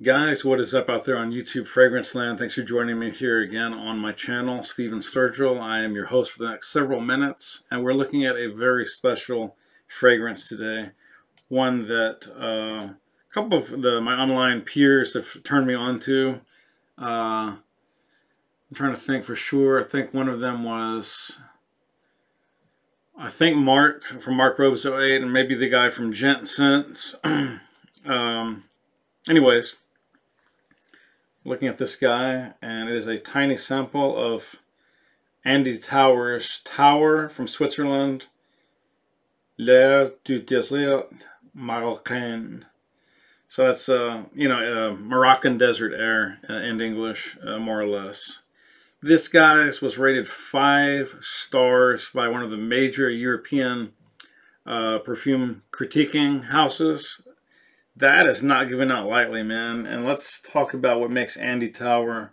Guys, what is up out there on YouTube Fragrance Land? Thanks for joining me here again on my channel, Stephen Sturgill. I am your host for the next several minutes, and we're looking at a very special fragrance today. One that uh, a couple of the, my online peers have turned me on to. Uh, I'm trying to think for sure. I think one of them was, I think Mark from Mark Robes 08, and maybe the guy from Gent Scents. um, anyways, looking at this guy, and it is a tiny sample of Andy Tauer's Tauer from Switzerland, L'air du désert marocain. So that's, uh, you know, uh, Moroccan desert air uh, in English, uh, more or less. This guy was rated five stars by one of the major European uh, perfume critiquing houses that is not given out lightly, man. And let's talk about what makes Andy Tauer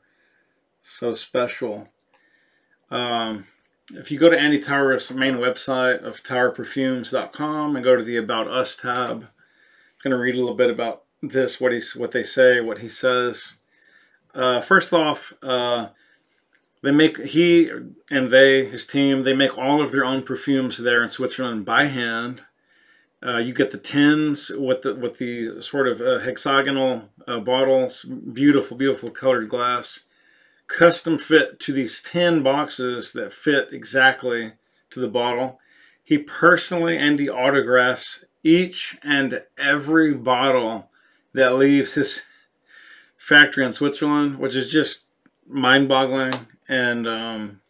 so special. Um, if you go to Andy Tauer's main website of tauerperfumes.com and go to the About Us tab, I'm going to read a little bit about this, what he's, what they say, what he says. Uh, first off, uh, they make he and they, his team, they make all of their own perfumes there in Switzerland by hand. Uh, you get the tins with the with the sort of uh, hexagonal uh, bottles, beautiful, beautiful colored glass, custom fit to these tin boxes that fit exactly to the bottle. He personally and he autographs each and every bottle that leaves his factory in Switzerland, which is just mind-boggling. And um,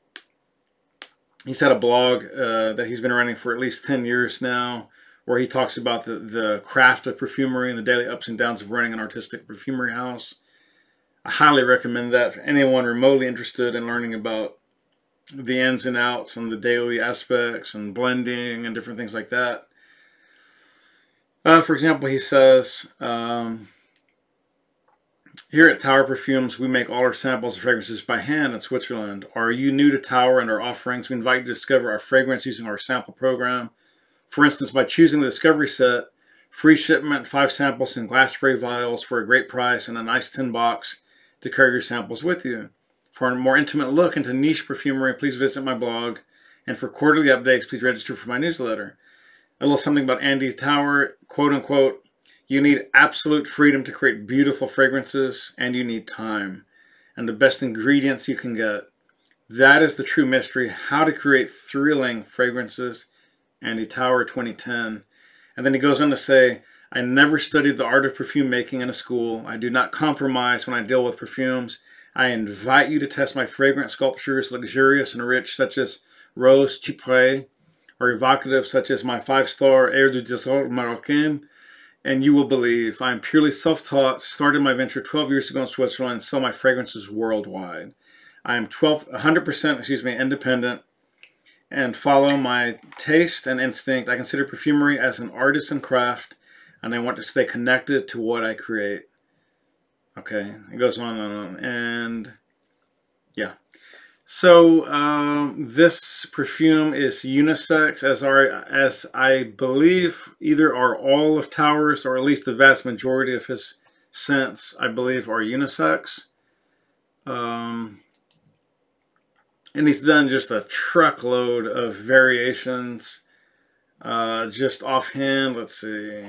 he's had a blog uh, that he's been running for at least 10 years now where he talks about the, the craft of perfumery and the daily ups and downs of running an artistic perfumery house. I highly recommend that for anyone remotely interested in learning about the ins and outs and the daily aspects and blending and different things like that. Uh, for example, he says, um, here at Tauer Perfumes, we make all our samples of fragrances by hand in Switzerland. Are you new to Tauer and our offerings? We invite you to discover our fragrance using our sample program. For instance, by choosing the Discovery Set, free shipment, five samples in glass spray vials for a great price, and a nice tin box to carry your samples with you. For a more intimate look into niche perfumery, please visit my blog. And for quarterly updates, please register for my newsletter. A little something about Andy Tauer, quote unquote, you need absolute freedom to create beautiful fragrances, and you need time. And the best ingredients you can get. That is the true mystery, how to create thrilling fragrances Andy Tauer, 2010. And then he goes on to say, I never studied the art of perfume making in a school. I do not compromise when I deal with perfumes. I invite you to test my fragrant sculptures, luxurious and rich, such as Rose Chyprée, or evocative, such as my five-star Air du Désert Marocain, and you will believe I am purely self-taught, started my venture 12 years ago in Switzerland, and sell my fragrances worldwide. I am 12, 100%, excuse me, independent and follow my taste and instinct. I consider perfumery as an artisan craft, and I want to stay connected to what I create. Okay, it goes on and on, and yeah. So um, this perfume is unisex, as are as I believe either are all of Tauer's, or at least the vast majority of his scents, I believe, are unisex. Um, and he's done just a truckload of variations uh, just offhand. Let's see.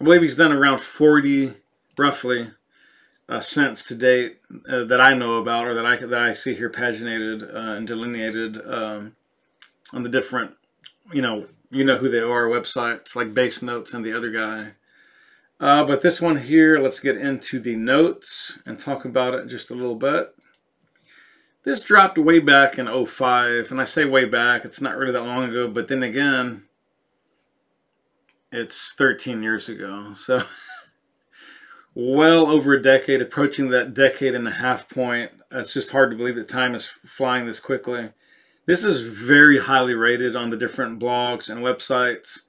I believe he's done around 40 roughly uh, scents to date uh, that I know about or that I that I see here paginated uh, and delineated um, on the different you know you know who they are websites like Basenotes and the other guy. Uh, but this one here let's get into the notes and talk about it just a little bit this dropped way back in 05, and I say way back, it's not really that long ago, but then again, it's 13 years ago. So, well over a decade, approaching that decade and a half point. It's just hard to believe that time is flying this quickly. This is very highly rated on the different blogs and websites,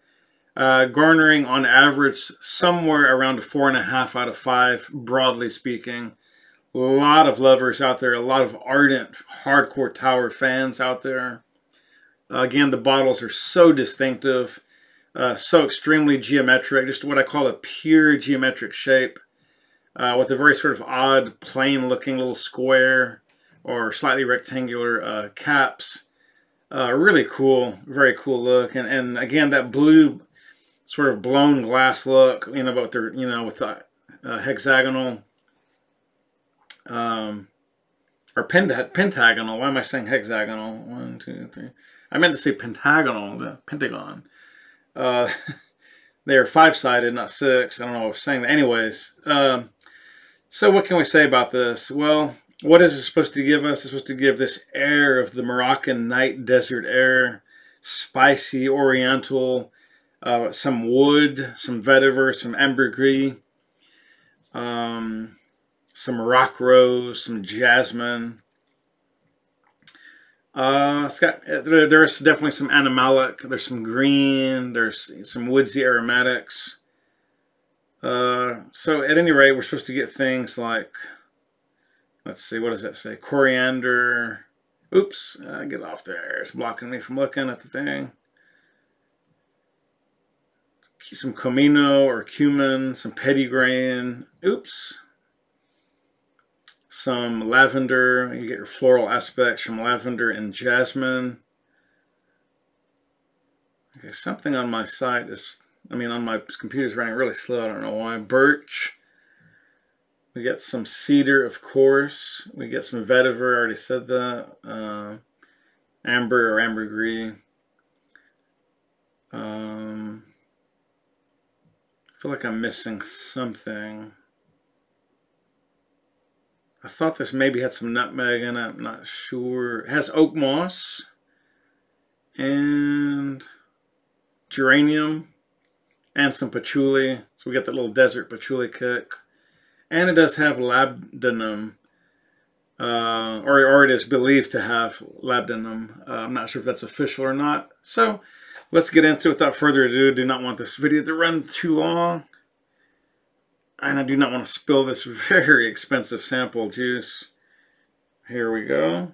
uh, garnering on average somewhere around a four and a half out of five, broadly speaking a lot of lovers out there, a lot of ardent, hardcore Tauer fans out there. Uh, again, the bottles are so distinctive. Uh, so extremely geometric, just what I call a pure geometric shape uh, with a very sort of odd, plain looking little square or slightly rectangular uh, caps. Uh, really cool, very cool look. And, and again, that blue sort of blown glass look, you know, about their, you know, with the uh, hexagonal um, or pent pentagonal. Why am I saying hexagonal? One, two, three. I meant to say pentagonal, the pentagon. Uh, they are five-sided, not six. I don't know what I was saying. that. Anyways, um, so what can we say about this? Well, what is it supposed to give us? It's supposed to give this air of the Moroccan night desert air, spicy, oriental, uh, some wood, some vetiver, some ambergris, um, some rock rose, some jasmine. Uh, it's got there, there's definitely some animalic. There's some green. There's some woodsy aromatics. Uh, so at any rate, we're supposed to get things like, let's see, what does that say? Coriander. Oops, uh, get off there. It's blocking me from looking at the thing. Some comino or cumin, some petitgrain. Oops. Some lavender. You get your floral aspects from lavender and jasmine. Okay, something on my site is I mean, on my computer's running really slow. I don't know why. Birch. We get some cedar, of course. We get some vetiver. I already said that. Uh, amber or ambergris. Um, I feel like I'm missing something. I thought this maybe had some nutmeg in it. I'm not sure. It has oak moss and geranium and some patchouli. So we get that little desert patchouli kick. And it does have labdanum, uh, or, or it is believed to have labdanum. Uh, I'm not sure if that's official or not. So let's get into it without further ado. Do not want this video to run too long. And I do not want to spill this very expensive sample juice. Here we go.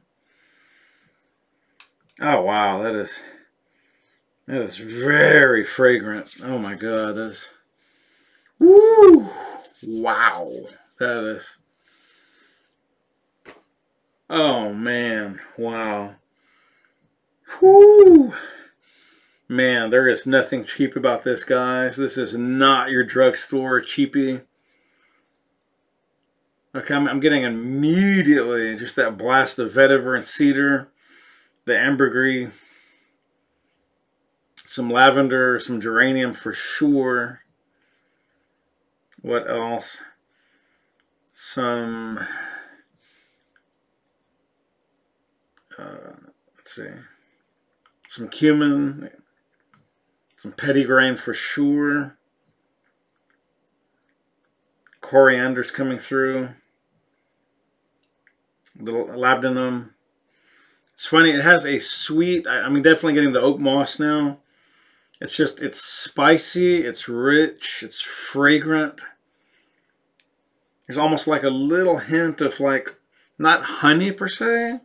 Oh, wow, that is that is very fragrant. Oh my god, that's woo! Wow, that is. Oh man, wow. Whoo! Man, there is nothing cheap about this, guys. This is not your drugstore cheapy. Okay, I'm, I'm, getting immediately just that blast of vetiver and cedar, the ambergris some lavender, some geranium for sure. What else? Some, uh, let's see, some cumin, some petitgrain for sure. Coriander's coming through. The labdanum. It's funny, it has a sweet, I, mean, definitely getting the oak moss now. It's just, it's spicy, it's rich, it's fragrant. There's almost like a little hint of like, not honey per se,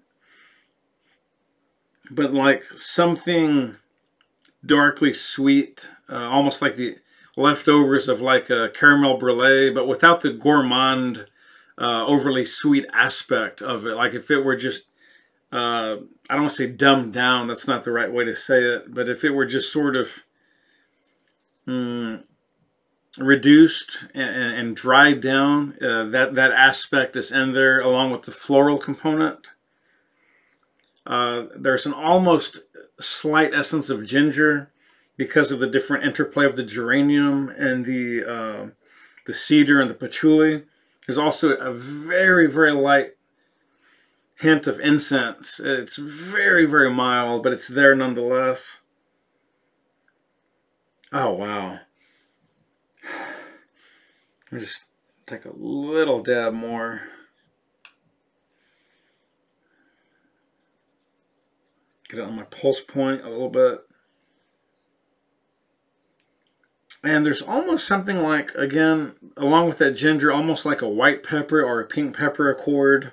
but like something darkly sweet, uh, almost like the leftovers of like a caramel brulee, but without the gourmand, uh, overly sweet aspect of it. Like if it were just, uh, I don't want to say dumbed down, that's not the right way to say it, but if it were just sort of mm, reduced and, and, dried down, uh, that, that aspect is in there along with the floral component. Uh, there's an almost slight essence of ginger because of the different interplay of the geranium and the, uh, the cedar and the patchouli. There's also a very, very light hint of incense. It's very, very mild, but it's there nonetheless. Oh, wow. Let me just take a little dab more. Get it on my pulse point a little bit. And there's almost something like, again, along with that ginger, almost like a white pepper or a pink pepper accord.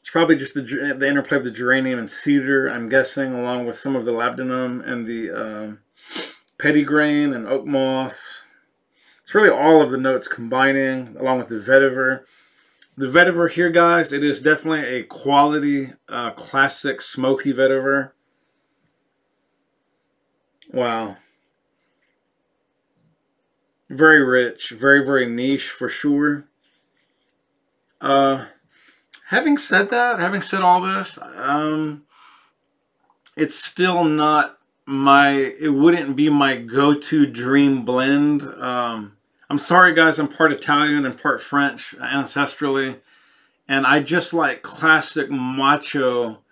It's probably just the, the interplay of the geranium and cedar, I'm guessing, along with some of the labdanum and the uh, petitgrain and oak moss. It's really all of the notes combining along with the vetiver. The vetiver here, guys, it is definitely a quality, uh, classic smoky vetiver. Wow. Very rich, very, very niche for sure. Uh, having said that, having said all this, um, it's still not my, it wouldn't be my go-to dream blend. Um, I'm sorry guys, I'm part Italian and part French ancestrally. And I just like classic macho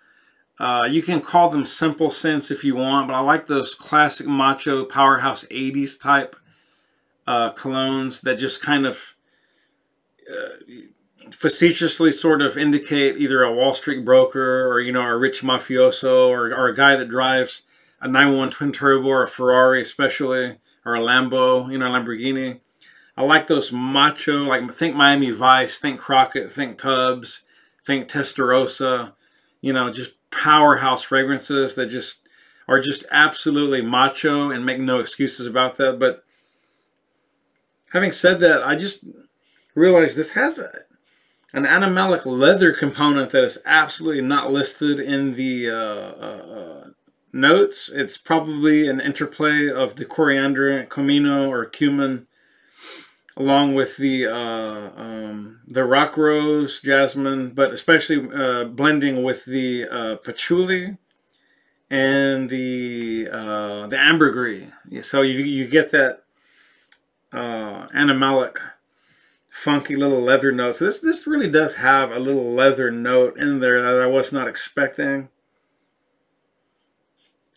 uh, you can call them simple scents if you want, but I like those classic macho powerhouse 80s type uh, colognes that just kind of uh, facetiously sort of indicate either a Wall Street broker or, you know, a rich mafioso or, or a guy that drives a 911 twin turbo or a Ferrari especially or a Lambo, you know, Lamborghini. I like those macho, like think Miami Vice, think Crockett, think Tubbs, think Testarossa, you know, just powerhouse fragrances that just are just absolutely macho and make no excuses about that. But having said that, I just realized this has a, an animalic leather component that is absolutely not listed in the uh, uh, uh, notes. It's probably an interplay of the coriander, comino, or cumin along with the uh, um, the rock rose, jasmine, but especially uh, blending with the uh, patchouli and the uh, the ambergris. So you you get that uh, animalic, funky little leather note. So this this really does have a little leather note in there that I was not expecting.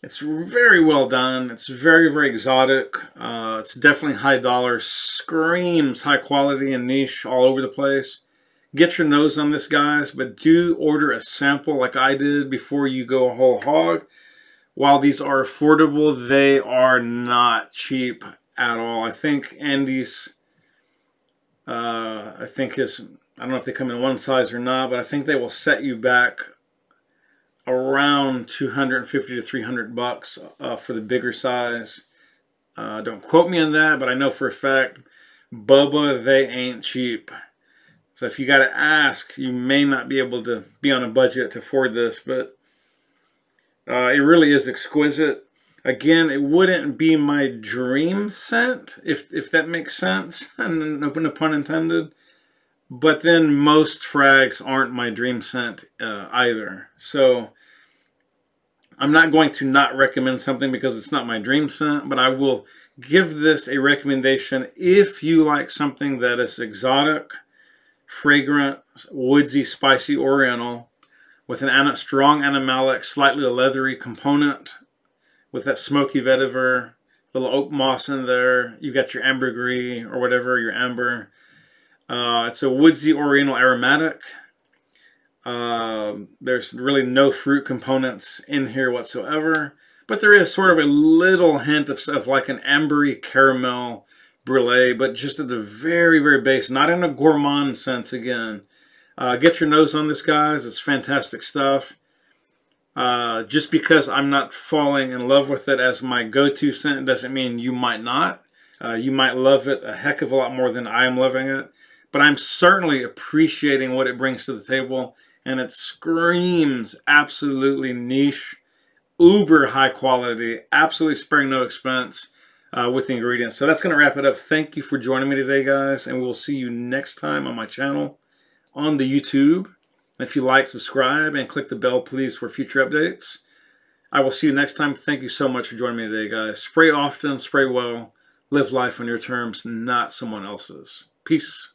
It's very well done. It's very, very exotic. Uh, it's definitely high dollar. Screams high quality and niche all over the place. Get your nose on this, guys, but do order a sample like I did before you go whole hog. While these are affordable, they are not cheap at all. I think Andes, uh, I think his, I don't know if they come in one size or not, but I think they will set you back around 250 to 300 bucks uh, for the bigger size. Uh, don't quote me on that, but I know for a fact, Bubba, they ain't cheap. So if you got to ask, you may not be able to be on a budget to afford this, but uh, it really is exquisite. Again, it wouldn't be my dream scent, if, if that makes sense, and no pun intended. But then most frags aren't my dream scent uh, either. So I'm not going to not recommend something because it's not my dream scent, but I will give this a recommendation if you like something that is exotic, fragrant, woodsy, spicy, oriental, with an strong animalic, slightly leathery component, with that smoky vetiver, little oak moss in there. You got your ambergris or whatever, your amber. Uh, it's a woodsy oriental aromatic. Um, there's really no fruit components in here whatsoever, but there is sort of a little hint of, of like an ambery caramel brulee, but just at the very, very base, not in a gourmand sense again. Uh, get your nose on this, guys. It's fantastic stuff. Uh, just because I'm not falling in love with it as my go-to scent doesn't mean you might not. Uh, you might love it a heck of a lot more than I am loving it. But I'm certainly appreciating what it brings to the table and it screams absolutely niche, uber high quality, absolutely sparing no expense uh, with the ingredients. So that's going to wrap it up. Thank you for joining me today, guys, and we'll see you next time on my channel on the YouTube. If you like, subscribe, and click the bell, please, for future updates. I will see you next time. Thank you so much for joining me today, guys. Spray often, spray well, live life on your terms, not someone else's. Peace.